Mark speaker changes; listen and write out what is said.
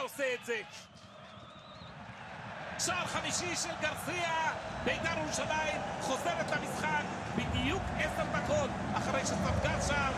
Speaker 1: עושה את זה! שער חמישי של גרסיה, בית"ר ירושלים חוזרת למשחק בדיוק עשר דקות אחרי שספגה שער